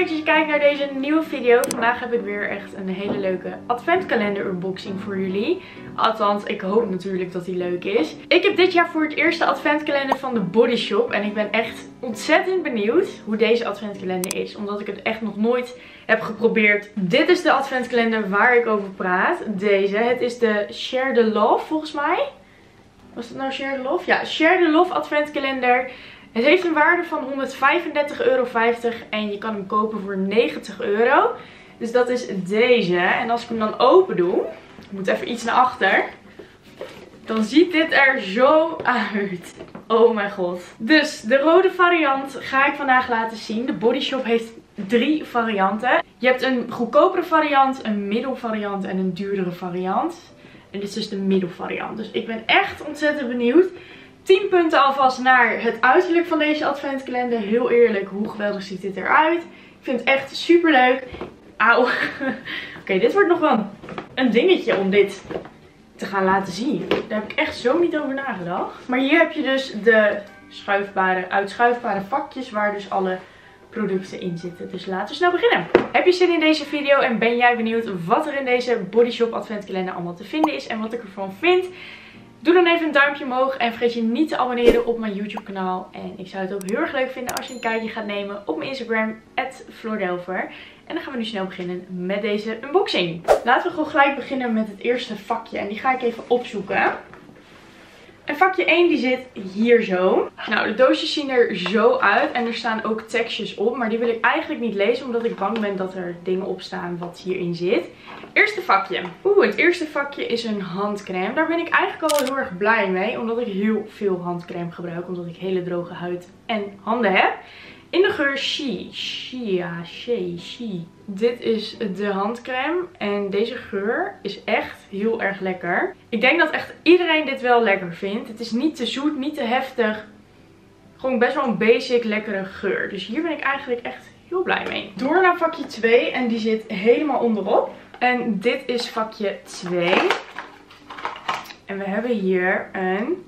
leuk dat je kijkt naar deze nieuwe video. Vandaag heb ik weer echt een hele leuke adventkalender unboxing voor jullie. Althans, ik hoop natuurlijk dat die leuk is. Ik heb dit jaar voor het eerste adventkalender van de Body Shop. En ik ben echt ontzettend benieuwd hoe deze adventkalender is. Omdat ik het echt nog nooit heb geprobeerd. Dit is de adventkalender waar ik over praat. Deze. Het is de Share the Love volgens mij. Was het nou Share the Love? Ja, Share the Love adventkalender. Het heeft een waarde van 135,50 euro en je kan hem kopen voor 90 euro. Dus dat is deze. En als ik hem dan open doe, ik moet even iets naar achter. Dan ziet dit er zo uit. Oh mijn god. Dus de rode variant ga ik vandaag laten zien. De Body Shop heeft drie varianten. Je hebt een goedkopere variant, een middelvariant en een duurdere variant. En dit is dus de middelvariant. Dus ik ben echt ontzettend benieuwd. 10 punten alvast naar het uiterlijk van deze adventkalender. Heel eerlijk, hoe geweldig ziet dit eruit. Ik vind het echt super leuk. Auw. Oké, dit wordt nog wel een dingetje om dit te gaan laten zien. Daar heb ik echt zo niet over nagedacht. Maar hier heb je dus de schuifbare, uitschuifbare vakjes waar dus alle producten in zitten. Dus laten we snel beginnen. Heb je zin in deze video en ben jij benieuwd wat er in deze Body Shop adventkalender allemaal te vinden is en wat ik ervan vind? Doe dan even een duimpje omhoog en vergeet je niet te abonneren op mijn YouTube kanaal. En ik zou het ook heel erg leuk vinden als je een kijkje gaat nemen op mijn Instagram, @floordelver. En dan gaan we nu snel beginnen met deze unboxing. Laten we gewoon gelijk beginnen met het eerste vakje. En die ga ik even opzoeken. En vakje 1 die zit hier zo. Nou, de doosjes zien er zo uit. En er staan ook tekstjes op. Maar die wil ik eigenlijk niet lezen. Omdat ik bang ben dat er dingen op staan wat hierin zit. Eerste vakje. Oeh, het eerste vakje is een handcrème. Daar ben ik eigenlijk al heel erg blij mee. Omdat ik heel veel handcrème gebruik. Omdat ik hele droge huid en handen heb. In de geur She. Shia, She, She. Dit is de handcrème. En deze geur is echt heel erg lekker. Ik denk dat echt iedereen dit wel lekker vindt. Het is niet te zoet, niet te heftig. Gewoon best wel een basic lekkere geur. Dus hier ben ik eigenlijk echt heel blij mee. Door naar vakje 2. En die zit helemaal onderop. En dit is vakje 2. En we hebben hier een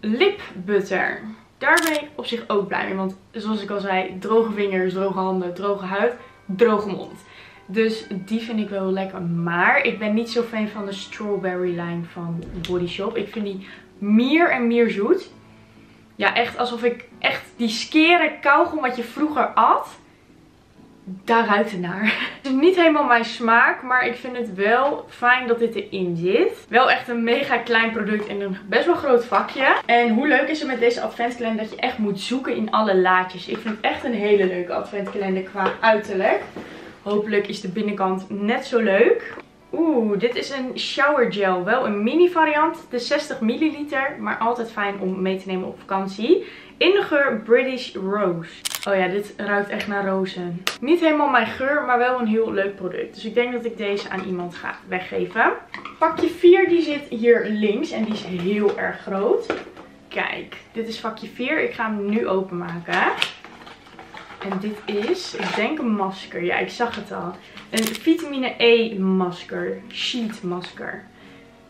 lipbutter. Daar ben ik op zich ook blij mee. Want zoals ik al zei, droge vingers, droge handen, droge huid, droge mond. Dus die vind ik wel lekker. Maar ik ben niet zo fan van de strawberry line van Body Shop. Ik vind die meer en meer zoet. Ja, echt alsof ik echt die skere kauwgom wat je vroeger at daar ruikt naar. Het is niet helemaal mijn smaak, maar ik vind het wel fijn dat dit erin zit. Wel echt een mega klein product in een best wel groot vakje. En hoe leuk is het met deze adventkalender dat je echt moet zoeken in alle laadjes. Ik vind het echt een hele leuke adventkalender qua uiterlijk. Hopelijk is de binnenkant net zo leuk. Oeh, dit is een shower gel. Wel een mini variant. Is 60 milliliter, maar altijd fijn om mee te nemen op vakantie. In de geur British Rose. Oh ja, dit ruikt echt naar rozen. Niet helemaal mijn geur, maar wel een heel leuk product. Dus ik denk dat ik deze aan iemand ga weggeven. Vakje 4, die zit hier links en die is heel erg groot. Kijk, dit is vakje 4. Ik ga hem nu openmaken. En dit is, ik denk een masker. Ja, ik zag het al. Een vitamine E masker. Sheet masker.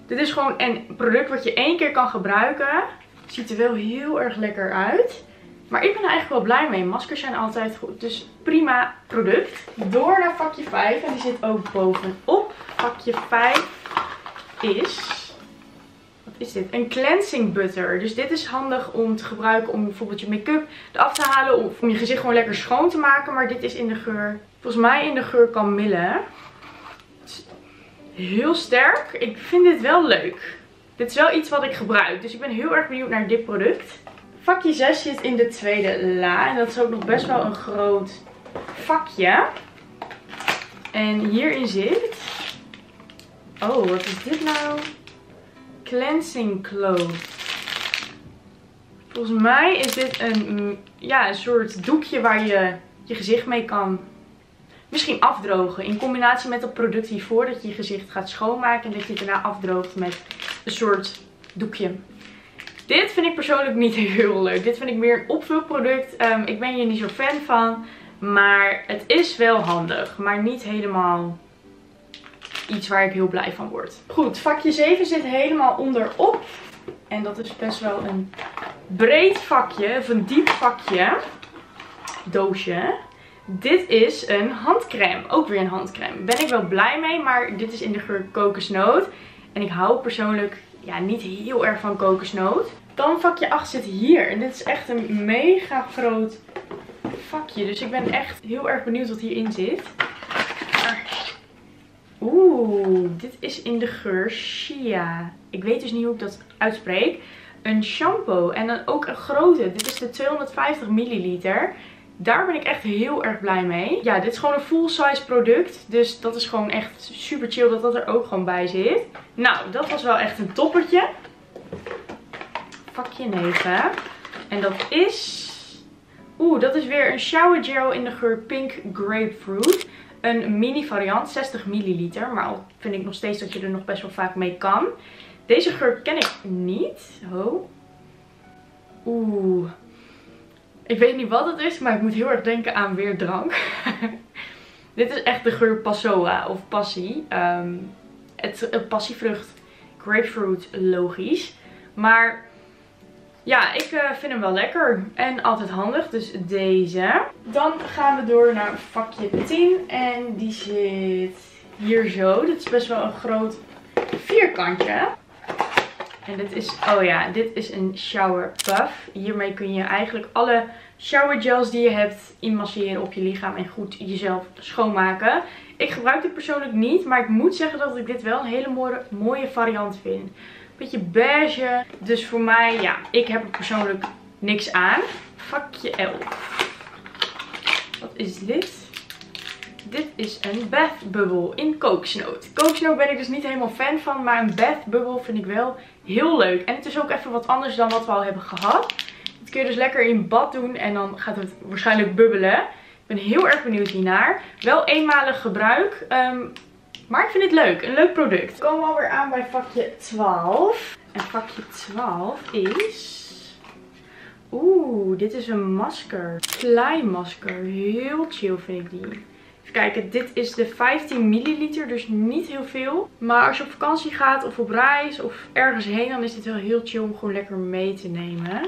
Dit is gewoon een product wat je één keer kan gebruiken. Ziet er wel heel erg lekker uit. Maar ik ben er eigenlijk wel blij mee. Maskers zijn altijd goed. Dus prima product. Door naar vakje 5. En die zit ook bovenop. Vakje 5 is... Wat is dit? Een cleansing butter. Dus dit is handig om te gebruiken om bijvoorbeeld je make-up eraf te halen. Of om je gezicht gewoon lekker schoon te maken. Maar dit is in de geur... Volgens mij in de geur kamille. Heel sterk. Ik vind dit wel leuk. Dit is wel iets wat ik gebruik. Dus ik ben heel erg benieuwd naar dit product. Vakje 6 zit in de tweede la. En dat is ook nog best wel een groot vakje. En hierin zit... Oh, wat is dit nou? Cleansing Cloth. Volgens mij is dit een, ja, een soort doekje waar je je gezicht mee kan misschien afdrogen. In combinatie met dat product hiervoor. Dat je je gezicht gaat schoonmaken. En dat je het daarna afdroogt met een soort doekje. Dit vind ik persoonlijk niet heel leuk. Dit vind ik meer een opvulproduct. Um, ik ben hier niet zo fan van. Maar het is wel handig. Maar niet helemaal iets waar ik heel blij van word. Goed, vakje 7 zit helemaal onderop. En dat is best wel een breed vakje. Of een diep vakje. Doosje. Dit is een handcrème. Ook weer een handcrème. Ben ik wel blij mee, maar dit is in de geur kokosnoot. En ik hou persoonlijk ja, niet heel erg van kokosnoot. Dan vakje 8 zit hier. En dit is echt een mega groot vakje. Dus ik ben echt heel erg benieuwd wat hierin zit. Oeh, dit is in de geur Shia. Ik weet dus niet hoe ik dat uitspreek. Een shampoo. En dan ook een grote. Dit is de 250 milliliter. Daar ben ik echt heel erg blij mee. Ja, dit is gewoon een full size product. Dus dat is gewoon echt super chill dat dat er ook gewoon bij zit. Nou, dat was wel echt een toppertje. Vakje 9. En dat is... Oeh, dat is weer een shower gel in de geur Pink Grapefruit. Een mini variant, 60 milliliter. Maar al vind ik nog steeds dat je er nog best wel vaak mee kan. Deze geur ken ik niet. Oh. Oeh. Ik weet niet wat het is, maar ik moet heel erg denken aan weer drank. Dit is echt de geur Passoa of Passie. Um, het, passievrucht grapefruit logisch. Maar ja, ik uh, vind hem wel lekker. En altijd handig. Dus deze. Dan gaan we door naar vakje 10. En die zit hier zo. Dit is best wel een groot vierkantje. En dit is, oh ja, dit is een shower puff. Hiermee kun je eigenlijk alle shower gels die je hebt inmasseren op je lichaam en goed jezelf schoonmaken. Ik gebruik dit persoonlijk niet, maar ik moet zeggen dat ik dit wel een hele mooie, variant vind. Beetje beige, dus voor mij, ja, ik heb er persoonlijk niks aan. Vakje 11. Wat is dit? Dit is een bath bubble in kokosnoot. Kokosnoot ben ik dus niet helemaal fan van, maar een bath bubble vind ik wel heel leuk. En het is ook even wat anders dan wat we al hebben gehad. Dit kun je dus lekker in bad doen en dan gaat het waarschijnlijk bubbelen. Ik ben heel erg benieuwd hiernaar. Wel eenmalig gebruik, ehm, maar ik vind het leuk. Een leuk product. We komen alweer aan bij vakje 12. En vakje 12 is... Oeh, dit is een masker. Klein masker. Heel chill vind ik die kijken, dit is de 15 milliliter, dus niet heel veel. Maar als je op vakantie gaat of op reis of ergens heen, dan is dit wel heel chill om gewoon lekker mee te nemen.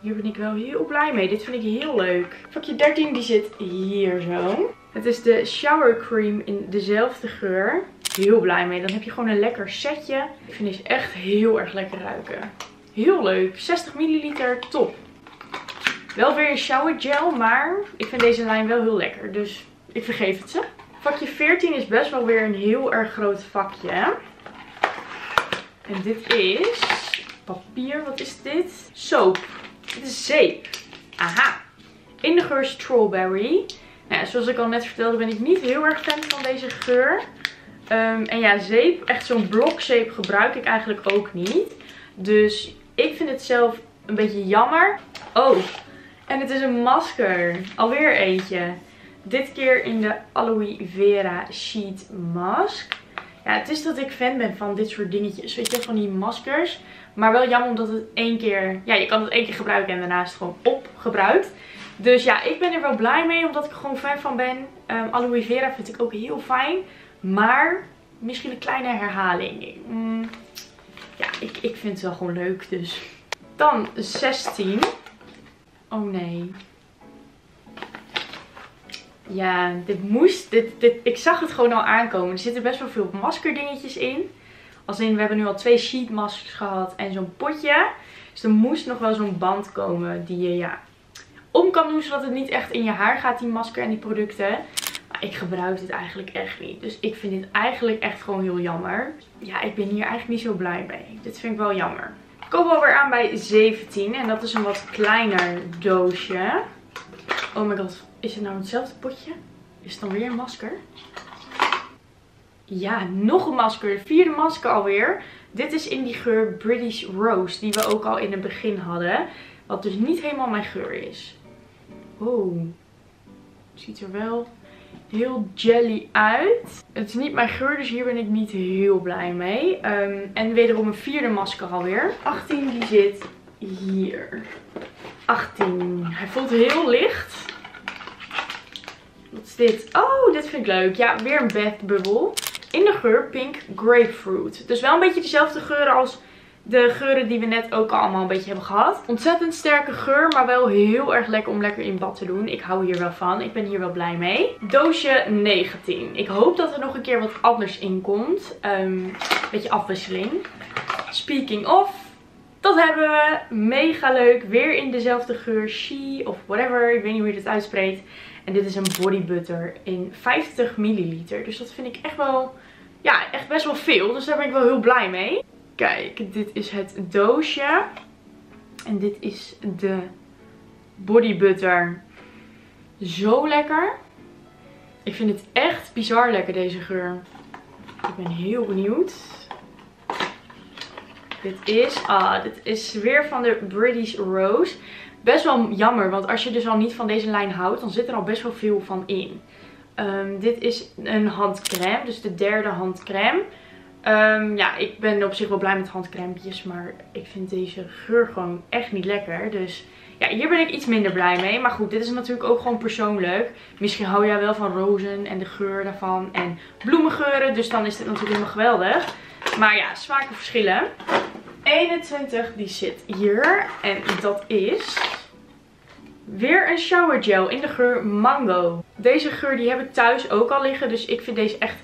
Hier ben ik wel heel blij mee. Dit vind ik heel leuk. Vakje 13 die zit hier zo. Het is de shower cream in dezelfde geur. Heel blij mee. Dan heb je gewoon een lekker setje. Ik vind deze echt heel erg lekker ruiken. Heel leuk. 60 milliliter. Top. Wel weer een shower gel, maar ik vind deze lijn wel heel lekker. Dus ik vergeef het ze. Vakje 14 is best wel weer een heel erg groot vakje. En dit is papier. Wat is dit? Soap. Dit is zeep. Aha. In de geur strawberry. Nou, zoals ik al net vertelde ben ik niet heel erg fan van deze geur. Ehm, en ja, zeep, echt zo'n blokzeep gebruik ik eigenlijk ook niet. Dus ik vind het zelf een beetje jammer. Oh, en het is een masker. Alweer eentje. Dit keer in de Aloe Vera Sheet Mask. Ja, het is dat ik fan ben van dit soort dingetjes. Weet je, van die maskers. Maar wel jammer omdat het één keer... Ja, je kan het één keer gebruiken en daarna is het gewoon opgebruikt. Dus ja, ik ben er wel blij mee omdat ik er gewoon fan van ben. Um, Aloe Vera vind ik ook heel fijn. Maar misschien een kleine herhaling. Mm, ja, ik, ik vind het wel gewoon leuk. Dus dan 16. Oh nee. Ja, dit moest. Dit, dit, ik zag het gewoon al aankomen. Er zitten best wel veel maskerdingetjes in. Als in, we hebben nu al twee sheet maskers gehad en zo'n potje. Dus er moest nog wel zo'n band komen die je ja, om kan doen. Zodat het niet echt in je haar gaat, die masker en die producten. Maar ik gebruik dit eigenlijk echt niet. Dus ik vind dit eigenlijk echt gewoon heel jammer. Ja, ik ben hier eigenlijk niet zo blij mee. Dit vind ik wel jammer komen we alweer aan bij 17. En dat is een wat kleiner doosje. Oh my god. Is het nou hetzelfde potje? Is het dan weer een masker? Ja, nog een masker. De vierde masker alweer. Dit is in die geur British Rose. Die we ook al in het begin hadden. Wat dus niet helemaal mijn geur is. Oh. Ziet er wel heel jelly uit. Het is niet mijn geur, dus hier ben ik niet heel blij mee. Um, en wederom een vierde masker alweer. 18 die zit hier. 18. Hij voelt heel licht. Wat is dit? Oh, dit vind ik leuk. Ja, weer een bath bubble. In de geur Pink Grapefruit. Dus wel een beetje dezelfde geur als De geuren die we net ook allemaal een beetje hebben gehad. Ontzettend sterke geur, maar wel heel erg lekker om lekker in bad te doen. Ik hou hier wel van. Ik ben hier wel blij mee. Doosje 19. Ik hoop dat er nog een keer wat anders in komt. Um, beetje afwisseling. Speaking of, dat hebben we. Mega leuk. Weer in dezelfde geur. She of whatever. Ik weet niet hoe je het uitspreekt. En dit is een body butter in 50 milliliter. Dus dat vind ik echt wel, ja, echt best wel veel. Dus daar ben ik wel heel blij mee. Kijk, dit is het doosje. En dit is de body butter. Zo lekker. Ik vind het echt bizar lekker deze geur. Ik ben heel benieuwd. Dit is, ah, dit is weer van de British Rose. Best wel jammer, want als je dus al niet van deze lijn houdt, dan zit er al best wel veel van in. Um, dit is een handcrème, dus de derde handcrème. Um, ja, ik ben op zich wel blij met handcrèmetjes, maar ik vind deze geur gewoon echt niet lekker. Dus ja, hier ben ik iets minder blij mee. Maar goed, dit is natuurlijk ook gewoon persoonlijk. Misschien hou jij wel van rozen en de geur daarvan en bloemengeuren. Dus dan is dit natuurlijk helemaal geweldig. Maar ja, smaken verschillen. 21 die zit hier. En dat is weer een shower gel in de geur mango. Deze geur die heb ik thuis ook al liggen. Dus ik vind deze echt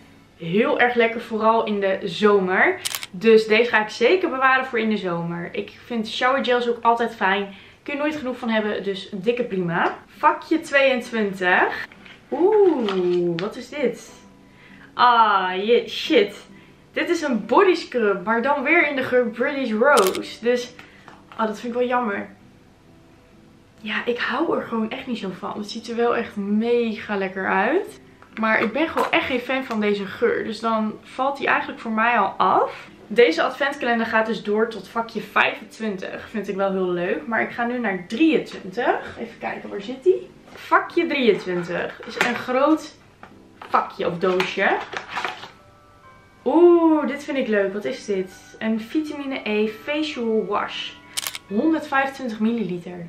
heel erg lekker. Vooral in de zomer. Dus deze ga ik zeker bewaren voor in de zomer. Ik vind shower gels ook altijd fijn. Kun je nooit genoeg van hebben. Dus dikke prima. Vakje 22. Oeh, wat is dit? Ah, shit. Dit is een body scrub, maar dan weer in de geur British Rose. Dus, oh, dat vind ik wel jammer. Ja, ik hou er gewoon echt niet zo van. Het ziet er wel echt mega lekker uit. Maar ik ben gewoon echt geen fan van deze geur. Dus dan valt die eigenlijk voor mij al af. Deze adventkalender gaat dus door tot vakje 25. Vind ik wel heel leuk. Maar ik ga nu naar 23. Even kijken, waar zit die? Vakje 23 is een groot vakje of doosje. Oeh, dit vind ik leuk. Wat is dit? Een vitamine E facial wash. 125 milliliter.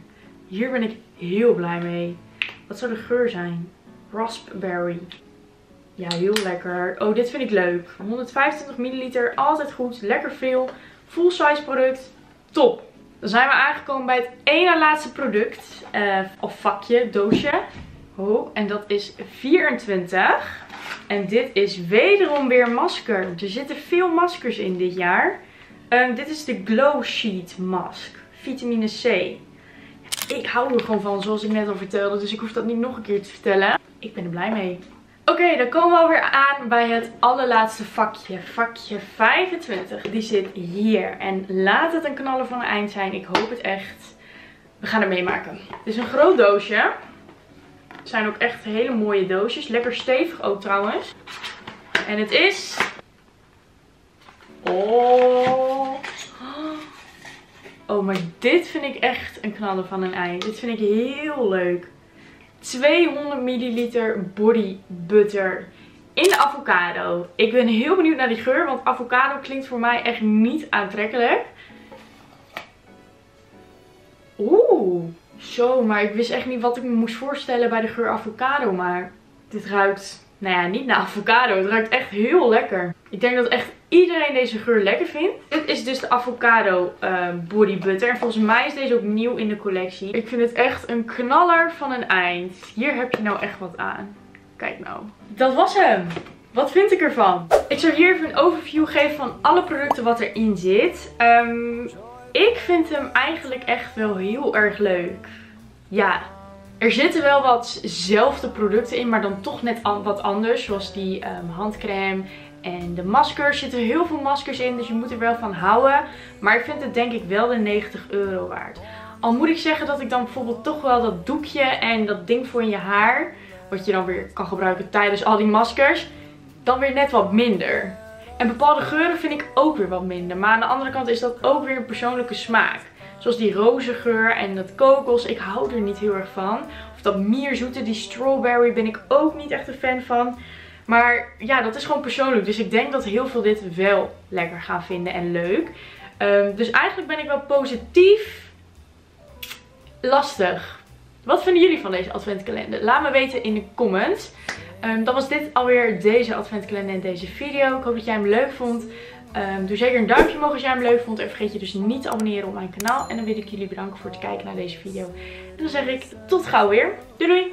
Hier ben ik heel blij mee. Wat zou de geur zijn? Raspberry. Ja, heel lekker. Oh, dit vind ik leuk. 125 milliliter. Altijd goed. Lekker veel. Full size product. Top. Dan zijn we aangekomen bij het ene laatste product. Uh, of vakje, doosje. Oh, en dat is 24. En dit is wederom weer masker. Er zitten veel maskers in dit jaar. Um, dit is de Glow Sheet Mask. Vitamine C. Ik hou er gewoon van, zoals ik net al vertelde. Dus ik hoef dat niet nog een keer te vertellen. Ik ben er blij mee. Oké, dan komen we alweer aan bij het allerlaatste vakje. Vakje 25. Die zit hier. En laat het een knaller van een eind zijn. Ik hoop het echt. We gaan het meemaken. Het is een groot doosje. Het zijn ook echt hele mooie doosjes. Lekker stevig ook trouwens. En het is... Oh. Oh, maar dit vind ik echt een knaller van een ei. Dit vind ik heel leuk. 200 milliliter body butter in avocado. Ik ben heel benieuwd naar die geur, want avocado klinkt voor mij echt niet aantrekkelijk. Oeh. Zo, maar ik wist echt niet wat ik me moest voorstellen bij de geur avocado. Maar dit ruikt, nou ja, niet naar avocado. Het ruikt echt heel lekker. Ik denk dat echt iedereen deze geur lekker vindt. Dit is dus de avocado uh, body butter. En volgens mij is deze ook nieuw in de collectie. Ik vind het echt een knaller van een eind. Hier heb je nou echt wat aan. Kijk nou. Dat was hem. Wat vind ik ervan? Ik zal hier even een overview geven van alle producten wat erin zit. Um, ik vind hem eigenlijk echt wel heel erg leuk. Ja, er zitten wel watzelfde producten in, maar dan toch net wat anders. Zoals die um, handcrème en de maskers. Er zitten heel veel maskers in, dus je moet er wel van houden. Maar ik vind het denk ik wel de 90 euro waard. Al moet ik zeggen dat ik dan bijvoorbeeld toch wel dat doekje en dat ding voor in je haar... Wat je dan weer kan gebruiken tijdens al die maskers. Dan weer net wat minder. En bepaalde geuren vind ik ook weer wat minder. Maar aan de andere kant is dat ook weer een persoonlijke smaak. Zoals die roze geur en dat kokos. Ik hou er niet heel erg van. Of dat mierzoete, die strawberry ben ik ook niet echt een fan van. Maar ja, dat is gewoon persoonlijk. Dus ik denk dat heel veel dit wel lekker gaan vinden en leuk. Um, dus eigenlijk ben ik wel positief lastig. Wat vinden jullie van deze adventkalender? Laat me weten in de comments. Um, dan was dit alweer deze adventkalender en deze video. Ik hoop dat jij hem leuk vond. Um, doe zeker een duimpje omhoog als jij hem leuk vond. En vergeet je dus niet te abonneren op mijn kanaal. En dan wil ik jullie bedanken voor het kijken naar deze video. En dan zeg ik tot gauw weer. Doei doei!